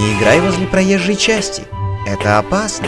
Не играй возле проезжей части. Это опасно.